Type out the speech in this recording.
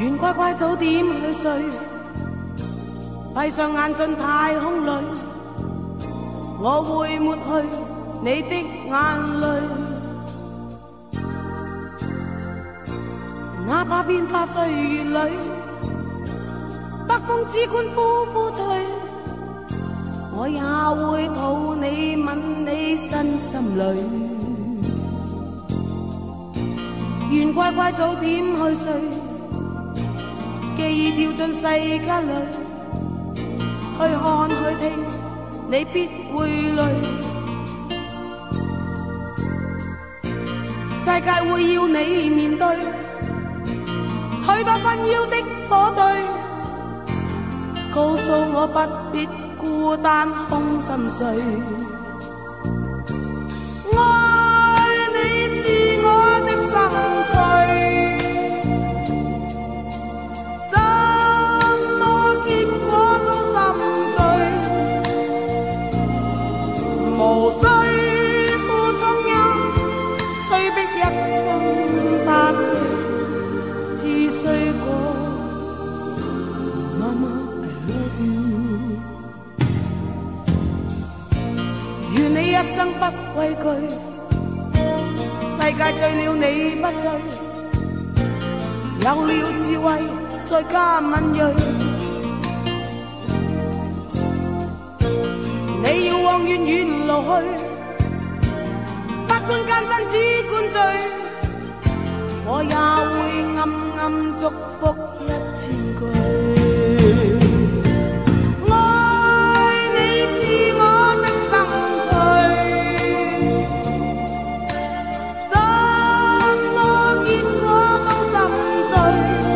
愿乖乖早点去睡，闭上眼进太空里，我会抹去你的眼泪。哪怕变化岁月里，北风只管呼呼吹，我也会抱你吻你身心里。愿乖乖早点去睡，记忆掉进世间里，去看去听，你必会累。世界会要你面对许多纷扰的火堆，告诉我不必孤单空心碎。一生不畏惧，世界醉了你不醉，有了智慧再加敏锐。你要往远远路去，不管艰辛只管追，我也会暗暗祝福一千句。love.